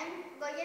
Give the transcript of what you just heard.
and